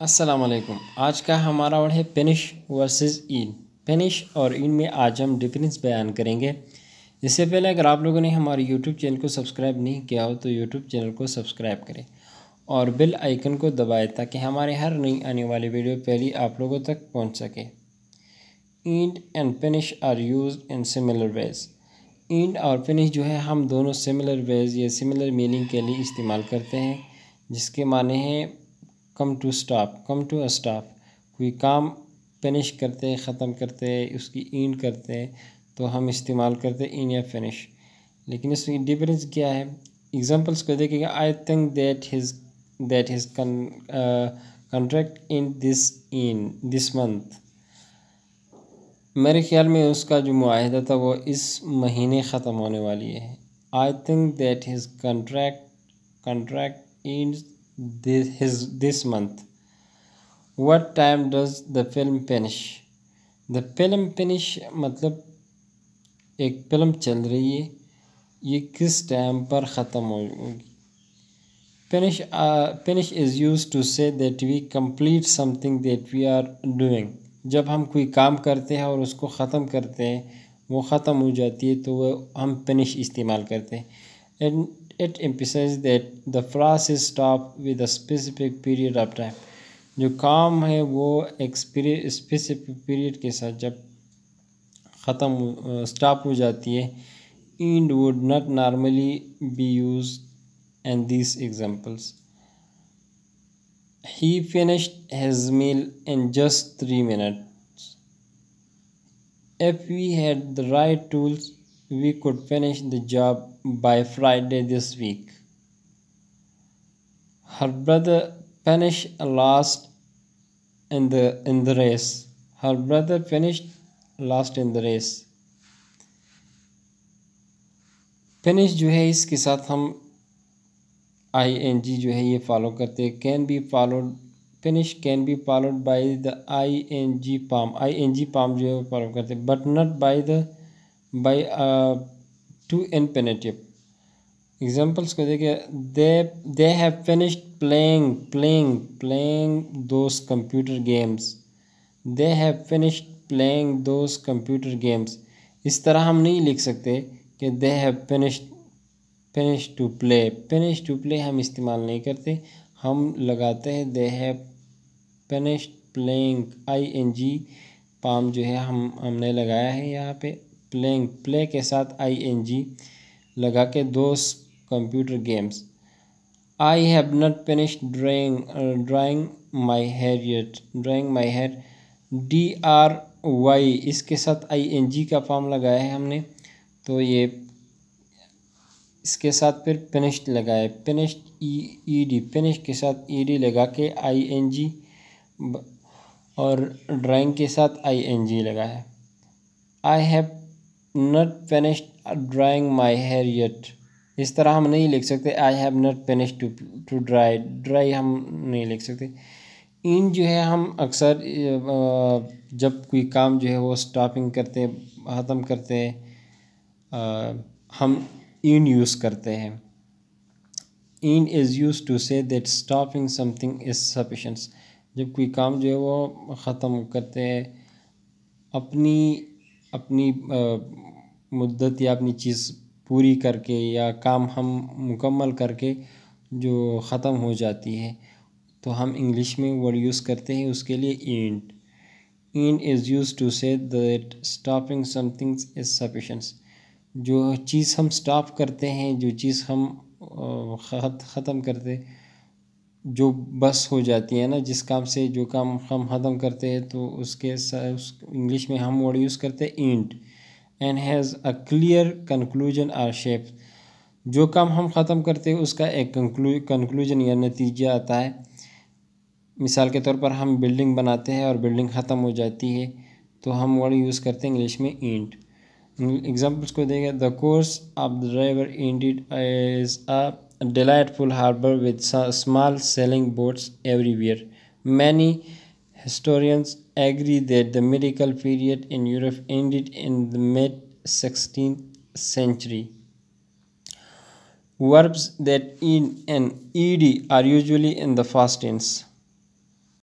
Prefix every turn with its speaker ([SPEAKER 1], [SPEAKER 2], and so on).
[SPEAKER 1] अस्सलाम वालेकुम आज का हमारा वर्ड है पेनिश वर्सेस इन पेनिश और इन में आज हम डिफरेंस बयान करेंगे। इससे पहले अगर आप लोगों ने हमारे यूट्यूब चैनल को सब्सक्राइब नहीं किया हो तो यूट्यूब चैनल को सब्सक्राइब करें और बेल आइकन को दबाएँ ताकि हमारे हर नई आने वाली वीडियो पहले आप लोगों तक पहुँच सके। End and finish are used in similar ways end और पेनिश जो है, हम दोनों सिमिलर वेज या सिमिलर मीनिंग के लिए इस्तेमाल करते हैं, जिसके माने हैं come to stop, come to stop. कोई काम फिनिश करते, ख़त्म करते, उसकी ईंड करते तो हम इस्तेमाल करते इन या फिनिश। लेकिन इसमें डिफरेंस क्या है? एग्जांपल्स को देखेगा I think that his that his contract in this in this month मेरे ख्याल में उसका जो माहिदा था वो इस महीने ख़त्म होने वाली है। I think that his contract contract in this his this month what time does the film finish the film finish मतलब एक फ़िल्म चल रही है ये किस टाइम पर ख़त्म होगी finish uh, finish is used to say that we complete something that we are doing जब हम कोई काम करते हैं और उसको ख़त्म करते हैं वो ख़त्म हो जाती है तो वो हम फिनिश इस्तेमाल करते हैं and it emphasizes that the phrase is stopped with a specific period of time. जो काम है वो एक्सपीरियड स्पेसिफिक पीरियड के साथ जब ख़त्म स्टॉप हो जाती है end would not normally be used and this examples he finish his meal in just three minute if we had the right tools we could finish the job by Friday this week. Her brother finished last in the in the race. Her brother finished last in the race. Finish जो है इसके साथ हम आई N जी जो है ये follow करते हैं can be followed finish can be followed by the I N G form I N G form जो है फॉलो करते हैं but not by the by uh, to infinitive examples को देखिए they they have finished playing playing playing those computer games they have finished playing those computer games इस तरह हम नहीं लिख सकते कि they have finished finish to play finish to play हम इस्तेमाल नहीं करते। हम लगाते हैं they have finished playing I N G form जो है हम हमने लगाया है यहाँ पे। प्लेइंग प्ले के साथ आई एन जी लगा के दो computer games. I have not finish drying drying my hair yet drying my hair D R Y इसके साथ आई एन जी का फॉर्म लगाया है हमने। तो ये इसके साथ फिर फिनिश्ड लगाए finished E E D finish के साथ ई डी लगा के आई एन जी और ड्राइंग के साथ आई एन जी लगाया I have not finished drying my hair yet इस तरह हम नहीं लिख सकते I have not finish to to dry dry हम नहीं लिख सकते। इन जो है, हम अक्सर जब कोई काम जो है, वो स्टॉपिंग करते ख़त्म करते हम इन यूज़ करते हैं। End is used to say that stopping something is sufficient जब कोई काम जो है, वो ख़त्म करते हैं, अपनी अपनी मुद्दत या अपनी चीज़ पूरी करके या काम हम मुकम्मल करके जो ख़त्म हो जाती है तो हम इंग्लिश में वर्ड यूज़ करते हैं उसके लिए end in is used to say that stopping something is sufficient जो चीज़ हम स्टॉप करते हैं, जो चीज़ हम ख़त्म करते जो बस हो जाती है ना, जिस काम से जो काम हम ख़त्म करते हैं तो उसके उस इंग्लिश में हम वर्ड यूज़ करते हैं end and has a clear conclusion or shape जो काम हम ख़त्म करते हैं, उसका एक कंक्लूजन या नतीजा आता है। मिसाल के तौर पर हम बिल्डिंग बनाते हैं और बिल्डिंग ख़त्म हो जाती है तो हम वर्ड यूज़ करते हैं इंग्लिश में इंट एग्जाम्पल्स को देखें the course of the river ended as a delightful harbor with small sailing boats everywhere. Many historians agree that the medieval period in Europe ended in the mid 16th century. Verbs that end in ed are usually in the past tense.